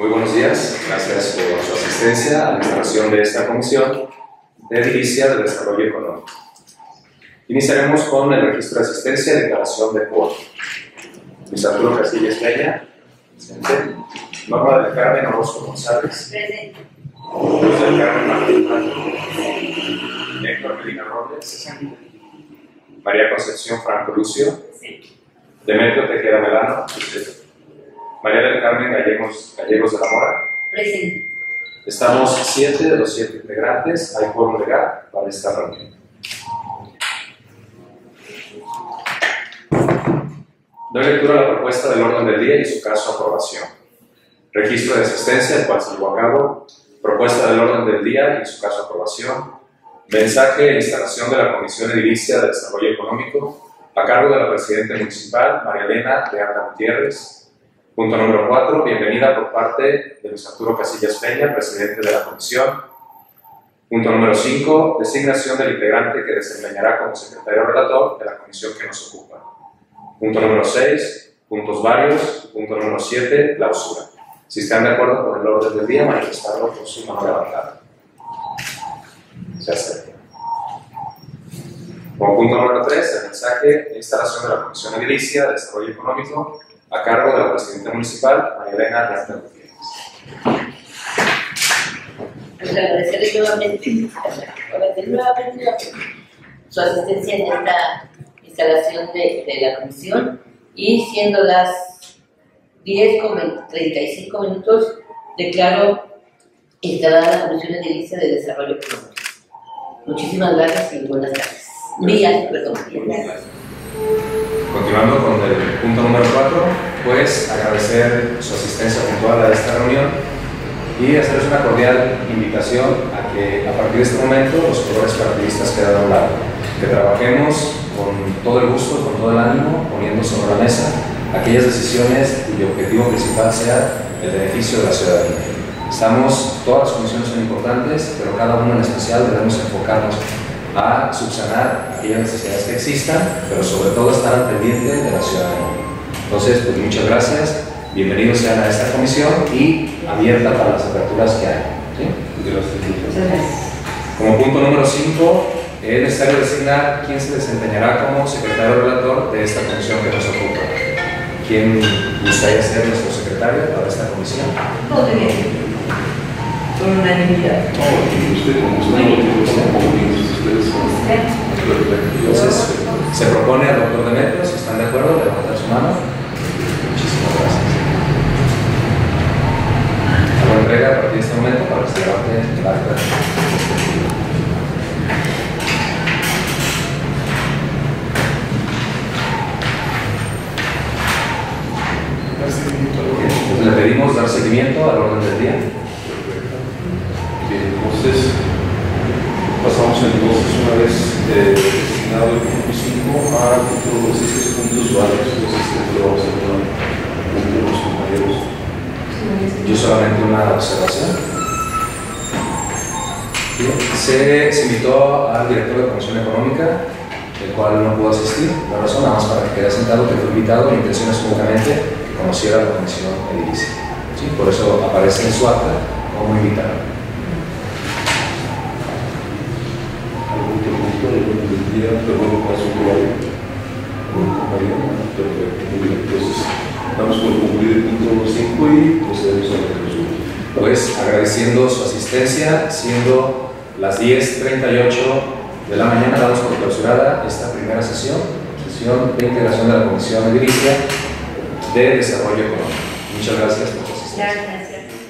Muy buenos días, gracias por su asistencia a la instalación de esta comisión de Diricia de Desarrollo Económico. Iniciaremos con el registro de asistencia y declaración de quórum. Luis Arturo Castillo Estrella, presente. Norma del Carmen Orozco González. Presente. Luz del Carmen Martín Héctor Medina Robles. María Concepción Franco Lucio. Demetrio Tejeda Melano. María del Carmen Gallegos, Gallegos de la Mora. Presente. Estamos siete de los siete integrantes. Hay quórum legal para esta reunión. Doy lectura a la propuesta del orden del día y su caso aprobación. Registro de asistencia, el cual se llevó a cabo. Propuesta del orden del día y su caso aprobación. Mensaje e instalación de la Comisión Edilicia de Desarrollo Económico a cargo de la Presidenta Municipal, María Elena de Anda Gutiérrez. Punto número 4. Bienvenida por parte de Luis Arturo Casillas Peña, presidente de la Comisión. Punto número 5. Designación del integrante que desempeñará como secretario relator de la comisión que nos ocupa. Punto número 6. Puntos varios. Punto número 7. Clausura. Si están de acuerdo con el orden del día, manifestarlo con su mano levantada. Se acepta. Punto número 3, el mensaje de instalación de la Comisión Edilicia de Desarrollo Económico a cargo de la Presidenta Municipal, María Elena Anda Gutiérrez. Agradecerle nuevamente, agradecer nuevamente su asistencia en esta instalación de, de la comisión y siendo las 10 con 35 minutos, declaro instalada la Comisión Edilicia de Desarrollo Económico. Muchísimas gracias y buenas tardes. Días, perdón. días. Continuando con el punto número 4, pues agradecer su asistencia puntual a esta reunión y hacerles una cordial invitación a que a partir de este momento los colores partidistas quedan a un lado, que trabajemos con todo el gusto, con todo el ánimo, poniendo sobre la mesa aquellas decisiones cuyo objetivo principal sea el beneficio de la ciudadanía. Estamos, todas las comisiones son importantes, pero cada una en especial debemos enfocarnos a subsanar aquellas necesidades que existan, pero sobre todo estar al pendiente de la ciudadanía. Entonces, pues muchas gracias, bienvenidos sean a esta comisión y abierta para las aperturas que hay. ¿sí? Gracias. Como punto número 5, es necesario designar quién se desempeñará como secretario relator de esta comisión que nos ocupa. ¿Quién gustaría ser nuestro secretario para esta comisión? Todo bien. Con unanimidad. Entonces, se propone al doctor Demetrio, si están de acuerdo, levantar su mano. Muchísimas gracias. Hago entrega a partir de este momento para que se levante el acta. Entonces le pedimos dar seguimiento al orden del día. Bien, entonces pasamos entonces una vez eh, designado el punto 5 a punto 6 que es puntos varios. Entonces lo vamos a tomar entre los compañeros. Yo solamente una observación. Se, invitó al director de Comisión Económica, el cual no pudo asistir. La razón, nada más para que quede sentado, que fue invitado, la intención es únicamente que conociera la Comisión Edilicia. ¿sí? Por eso aparece en su acta como invitado. Algún damos por concluir el punto 5 y procedemos a la conclusión. Pues agradeciendo su asistencia, siendo las 10.38 de la mañana, damos por clausurada esta primera sesión, sesión de integración de la Comisión Edilicia de Desarrollo Económico. Muchas gracias por su asistencia. Gracias.